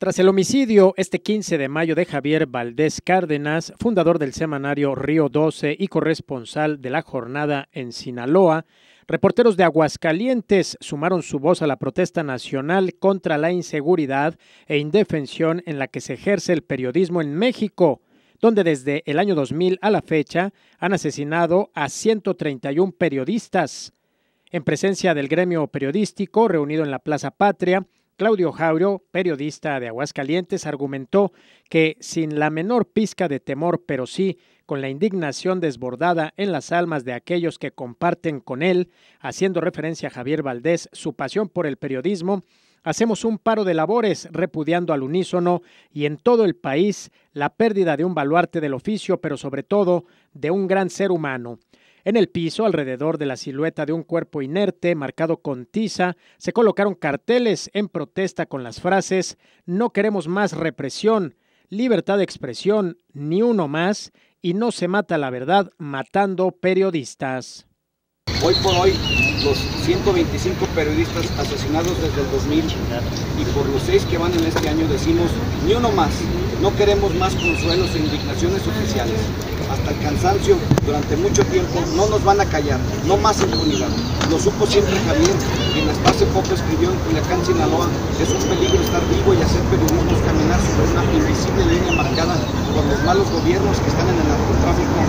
Tras el homicidio este 15 de mayo de Javier Valdés Cárdenas, fundador del semanario Río 12 y corresponsal de la jornada en Sinaloa, reporteros de Aguascalientes sumaron su voz a la protesta nacional contra la inseguridad e indefensión en la que se ejerce el periodismo en México, donde desde el año 2000 a la fecha han asesinado a 131 periodistas. En presencia del gremio periodístico reunido en la Plaza Patria, Claudio Jauro, periodista de Aguascalientes, argumentó que sin la menor pizca de temor, pero sí con la indignación desbordada en las almas de aquellos que comparten con él, haciendo referencia a Javier Valdés, su pasión por el periodismo, hacemos un paro de labores repudiando al unísono y en todo el país la pérdida de un baluarte del oficio, pero sobre todo de un gran ser humano. En el piso, alrededor de la silueta de un cuerpo inerte marcado con tiza, se colocaron carteles en protesta con las frases No queremos más represión, libertad de expresión, ni uno más, y no se mata la verdad matando periodistas. Hoy por hoy, los 125 periodistas asesinados desde el 2000 y por los seis que van en este año decimos, ni uno más, no queremos más consuelos e indignaciones oficiales hasta el cansancio durante mucho tiempo, no nos van a callar, no más impunidad. Lo supo siempre Javier, quien hasta hace poco escribió en Culiacán, Sinaloa, es un peligro estar vivo y hacer periodismo caminar sobre una invisible línea marcada por los malos gobiernos que están en el narcotráfico